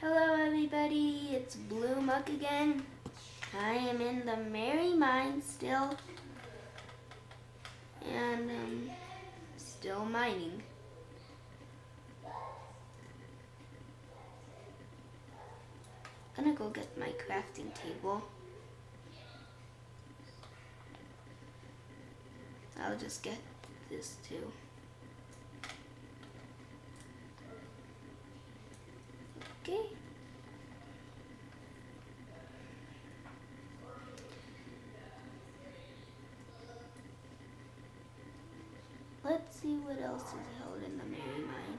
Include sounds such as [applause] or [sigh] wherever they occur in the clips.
Hello everybody, it's Blue Muck again. I am in the Merry Mine still. And um, still mining. I'm gonna go get my crafting table. I'll just get this too. Okay. Let's see what else is held in the Merry Mine.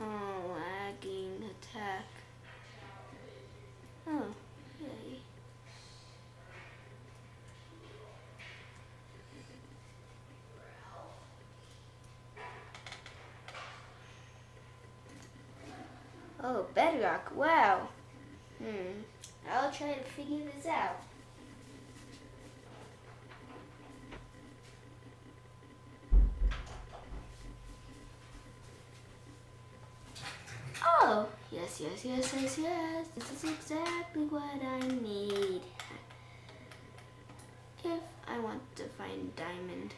Oh, lagging attack. Oh, yay. Oh, bedrock. Wow. Hmm. I'll try to figure this out. Oh, yes, yes, yes, yes, yes. This is exactly what I need. If I want to find diamond.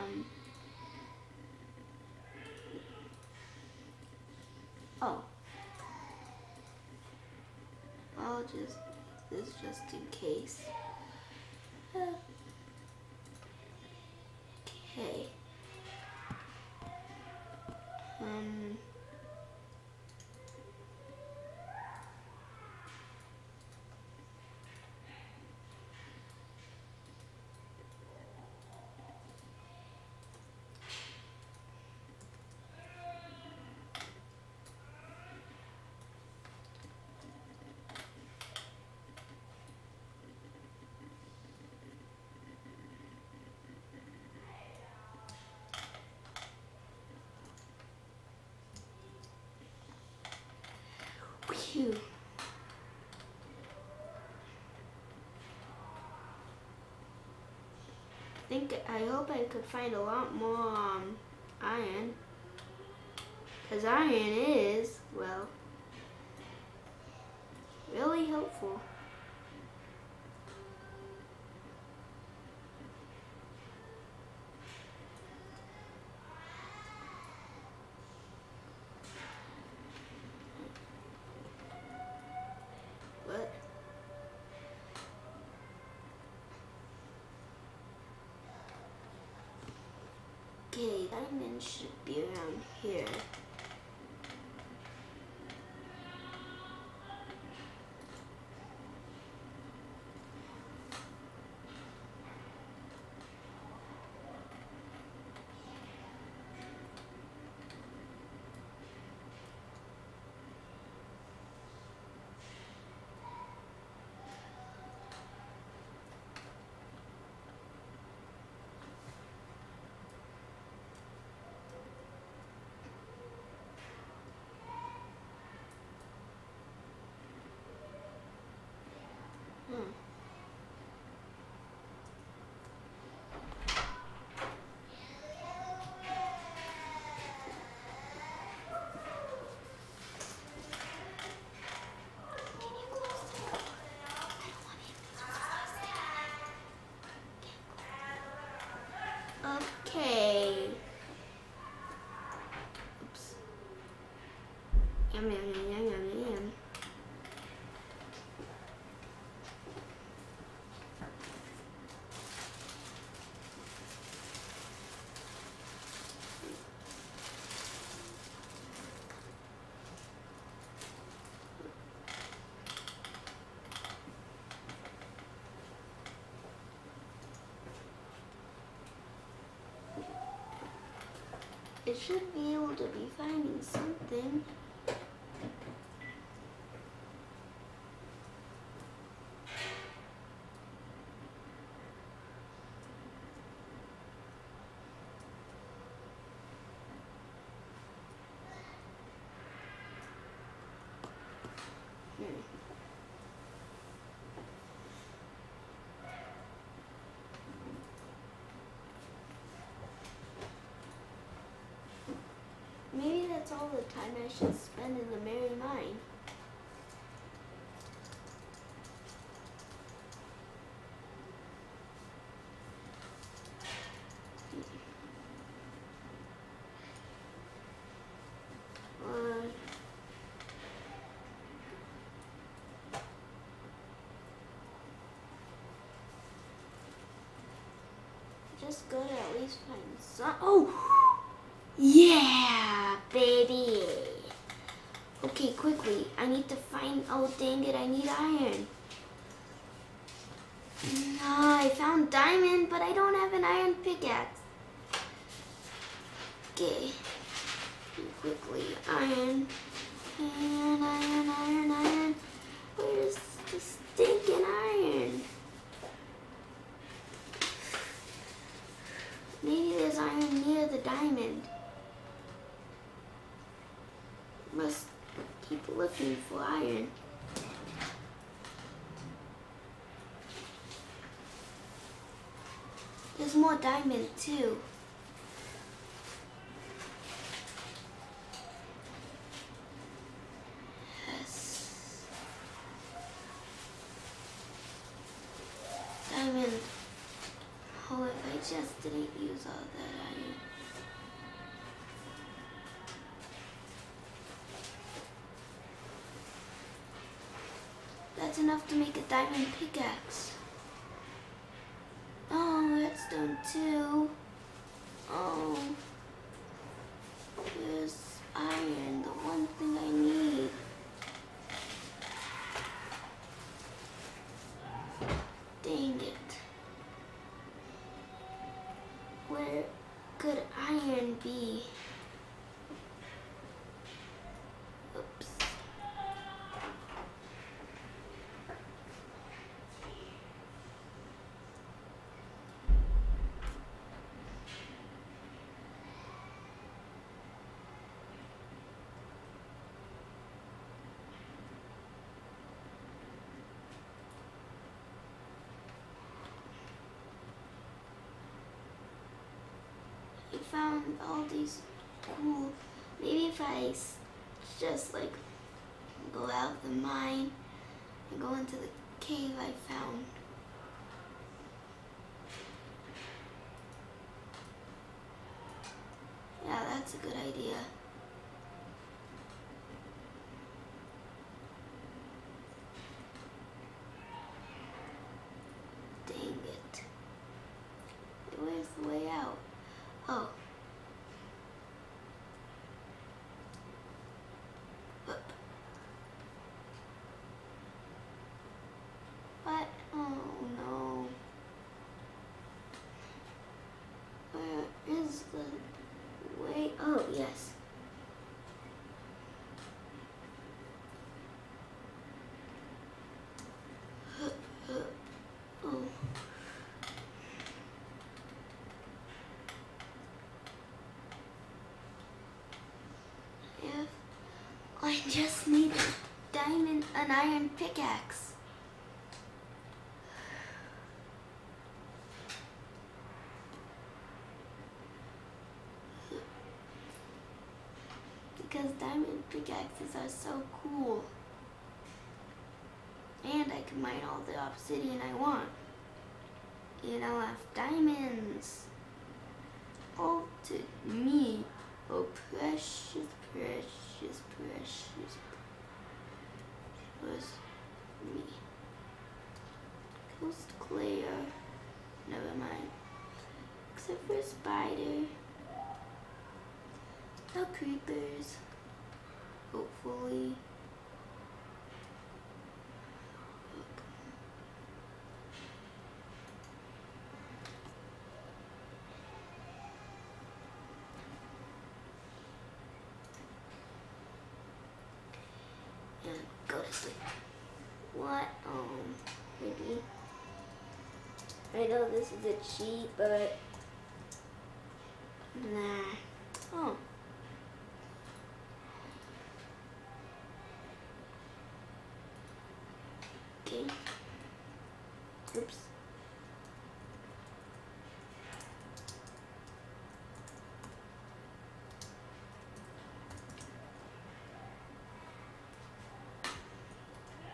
Um, oh. I'll just this just in case. Okay. Um. Phew. I think I hope I could find a lot more um, iron. Because iron is, well, really helpful. But okay, diamond should be around here. Okay. Oops. Yum, yum, yum, It should be able to be finding something. Hmm. Maybe that's all the time I should spend in the merry mine. Uh, just go to at least find some. Oh! Yeah, baby. Okay, quickly. I need to find. Oh, dang it! I need iron. No, I found diamond, but I don't have an iron pickaxe. Okay. Quickly, iron. Iron, iron, iron, iron. Where's the stinking iron? Maybe there's iron near the diamond. Must for iron. There's more diamond too. Yes. Diamond. Oh, if I just didn't use all that iron. Enough to make a diamond pickaxe. Oh, redstone too. Oh. There's iron, the one thing I need. Dang it. Where could iron be? Oops. I found all these cool. Maybe if I just like go out the mine and go into the cave I found. Yeah, that's a good idea. Dang it. Where's the way out? Oh. Up. What? Oh no. Where is the way? [sighs] Oh, yes. Oh. I just need a diamond, an iron pickaxe. Because diamond pickaxes are so cool. And I can mine all the obsidian I want. And I'll have diamonds. All to me. Oh, precious, precious, precious, was me. Coast clear. Never mind. Except for a spider. No creepers hopefully and go to sleep. What? Um, maybe. I know this is a cheat, but nah. Oh. Okay. Oops.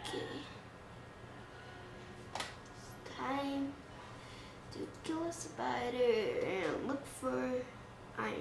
Okay. Time to kill a spider and look for iron.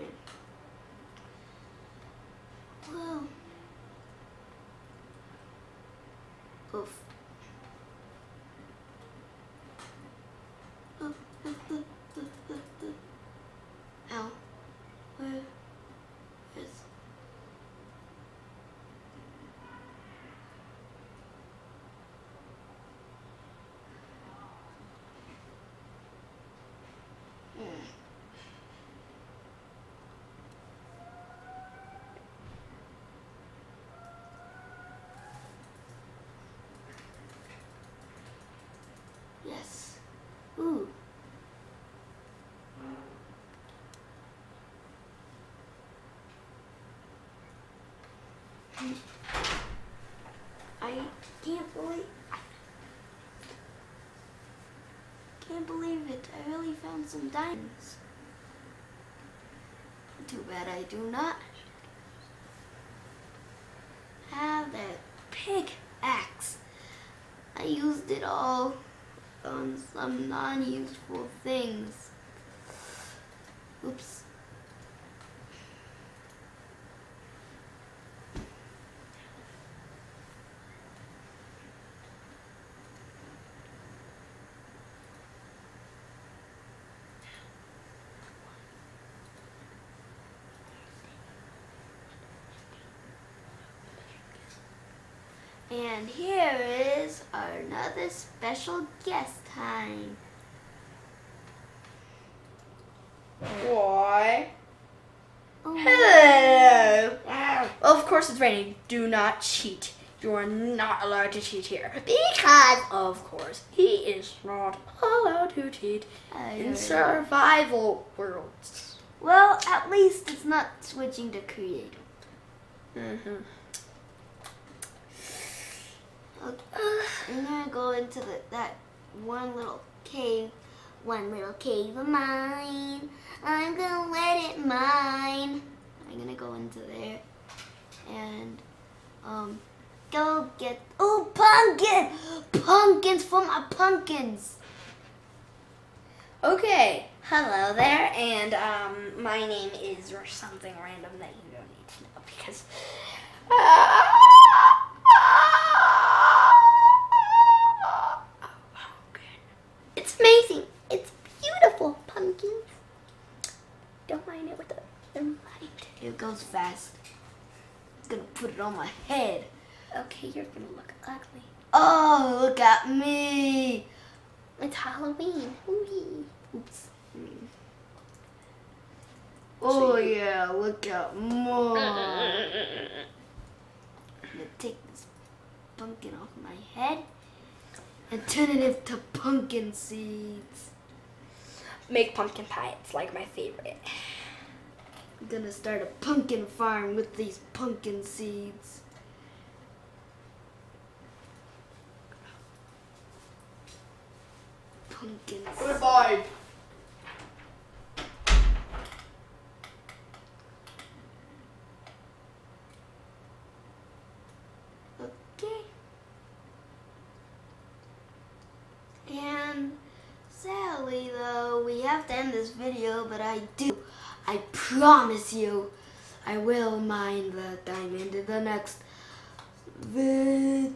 I can't believe can't believe it. I really found some diamonds. Too bad I do not have that pickaxe. I used it all on some non-useful things. Oops. And here is another special guest time. Why? Oh, Hello. wow. Of course it's raining. Do not cheat. You are not allowed to cheat here. Because, of course, he is not allowed to cheat I in survival worlds. Well, at least it's not switching to creative. Mm-hmm. I'm gonna go into the, that one little cave. One little cave of mine. I'm gonna let it mine. I'm gonna go into there and um go get oh pumpkin pumpkins for my pumpkins. Okay, hello there, and um, my name is something random that you don't need to know because. It's amazing. It's beautiful pumpkins. Don't mind it with the, the light. It goes fast. gonna put it on my head. Okay, you're gonna look ugly. Oh, look at me. It's Halloween. Whee. Oops. Oh yeah, look at more. I'm gonna take this pumpkin off my head and turn it into pumpkin seeds. Make pumpkin pie. It's like my favorite. I'm gonna start a pumpkin farm with these pumpkin seeds. Pumpkins. Goodbye. Okay. And sadly though, we have to end this video, but I do, promise you, I will mine the diamond in the next video.